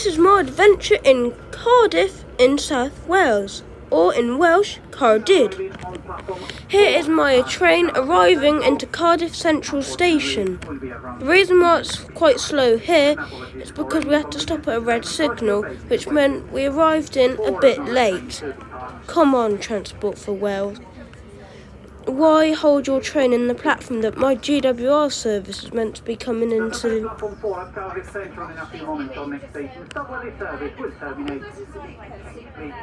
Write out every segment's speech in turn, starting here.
This is my adventure in Cardiff in South Wales, or in Welsh, Caerdydd. Here is my train arriving into Cardiff Central Station. The reason why it's quite slow here is because we had to stop at a red signal, which meant we arrived in a bit late. Come on, Transport for Wales. Why hold your train in the platform that my GWR service is meant to be coming into? Platform 4 at Cardiff Central in a few moments on next station. Subway service will terminate. Please.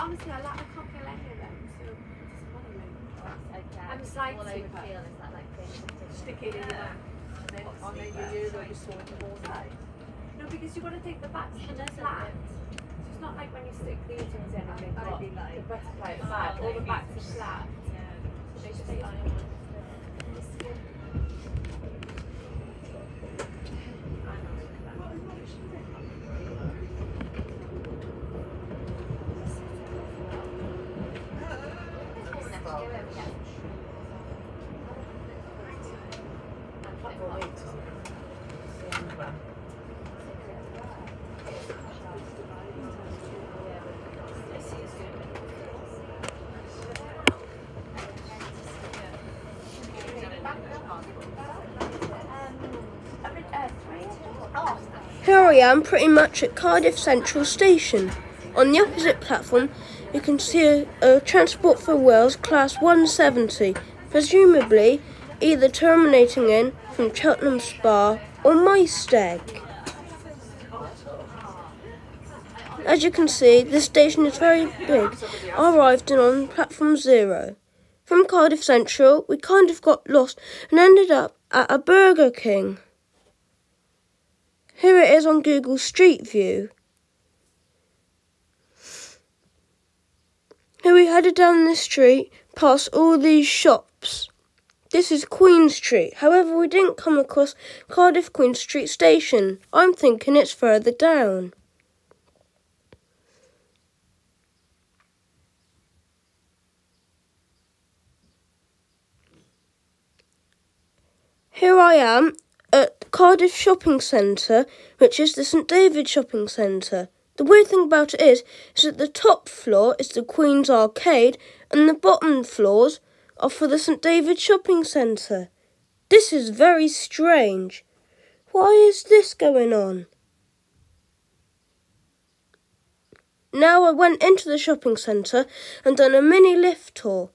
Honestly, I like the coffee letter then. So it's funny when I'm excited. Stick it in there. And then on then you use it, you sort it all day. No, because you've got to take the back to the flat. So it's not like when you stick these things in and they've got the butterfly outside. All the backs are flat. They on. Here I am, pretty much at Cardiff Central Station. On the opposite platform, you can see a, a Transport for Wales Class 170, presumably either terminating in from Cheltenham Spa or Maesteg. As you can see, this station is very big. I arrived in on platform zero. From Cardiff Central, we kind of got lost and ended up at a Burger King. Here it is on Google Street View. Here we headed down the street past all these shops. This is Queen Street. However, we didn't come across Cardiff Queen Street Station. I'm thinking it's further down. Here I am at Cardiff Shopping Centre, which is the St David Shopping Centre. The weird thing about it is, is that the top floor is the Queen's Arcade and the bottom floors are for the St David Shopping Centre. This is very strange. Why is this going on? Now I went into the shopping centre and done a mini lift tour.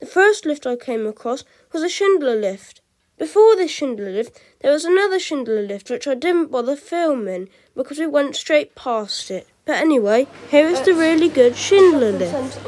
The first lift I came across was a Schindler lift. Before this Schindler lift, there was another Schindler lift which I didn't bother filming because we went straight past it. But anyway, here is the really good Schindler lift.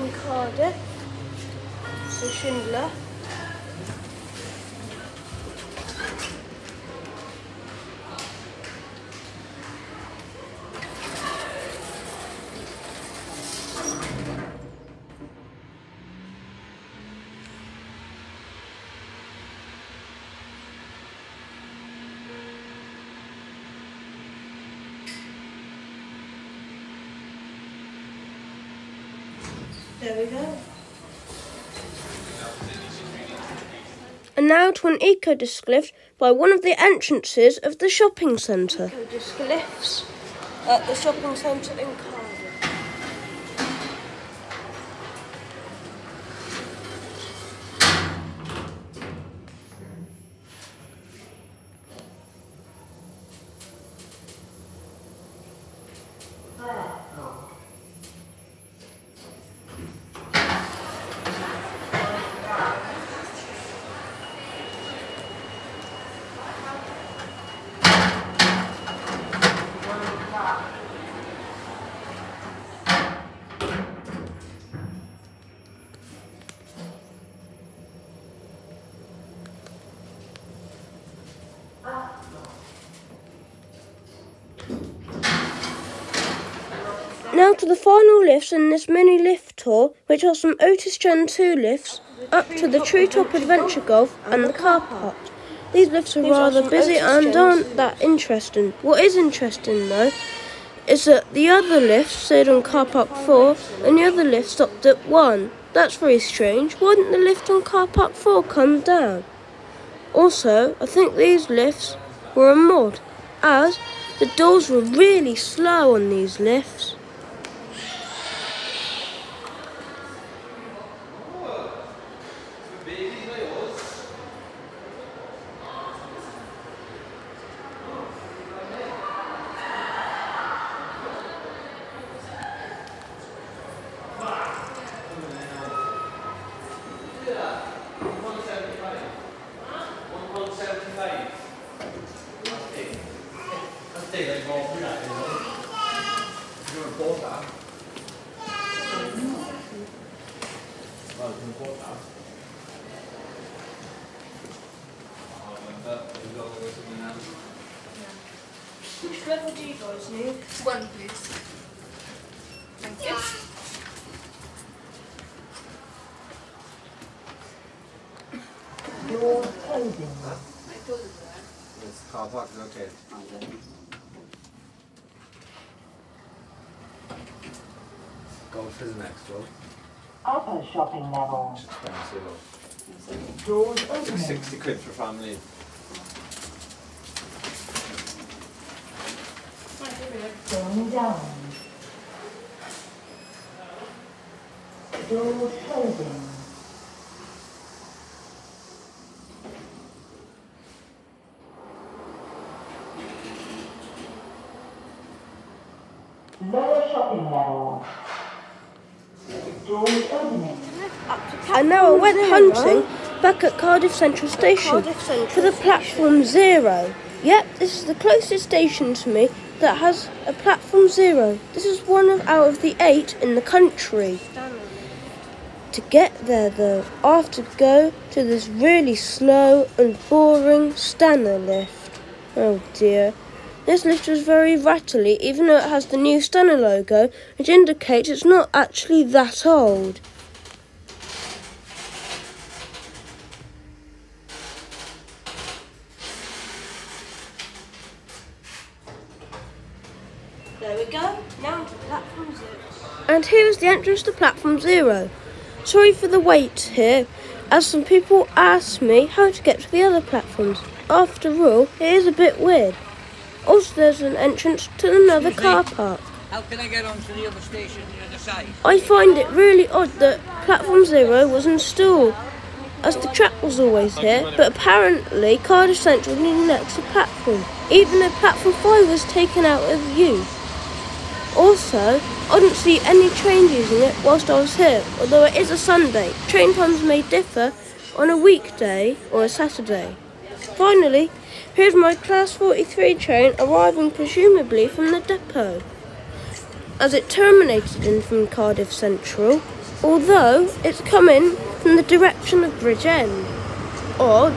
There we go. Now to an EcoDisc lift by one of the entrances of the shopping centre. Eco at the shopping centre in Cardiff. Now to the final lifts in this mini lift tour, which are some Otis Gen 2 lifts up to the Treetop Adventure Golf and the car park. These lifts are rather busy and aren't that interesting. What is interesting though is that the other lift stayed on car park 4 and the other lift stopped at 1. That's very strange. Why didn't the lift on car park 4 come down? Also, I think these lifts were a mod, as the doors were really slow on these lifts. Which level do you guys need? One, please. Thank you. This car park is okay. Go for the next one. Upper shopping level. Just expensive. Doors It's opening. 60 quid for family. Going down. Doors closing. Lower shopping level. And now I went hunting back at Cardiff Central Station Cardiff Central for the platform zero. Yep, this is the closest station to me that has a platform zero. This is one of out of the eight in the country. To get there though, I have to go to this really slow and boring Stannah lift. Oh dear. This lift is very rattly even though it has the new Stannah logo, which indicates it's not actually that old. There we go. Now to platform zero. And here's the entrance to platform zero. Sorry for the wait here, as some people asked me how to get to the other platforms. After all, it is a bit weird. Also, there's an entrance to another car park. How can I get onto the other station the other side? I find it really odd that Platform Zero was installed, as the track was always here, but apparently Cardiff Central needed an extra platform, even though Platform 5 was taken out of use. Also, I didn't see any trains using it whilst I was here, although it is a Sunday. Train times may differ on a weekday or a Saturday. Finally, here's my Class 43 train arriving presumably from the depot as it terminated in from Cardiff Central, although it's coming from the direction of Bridgend. Odd,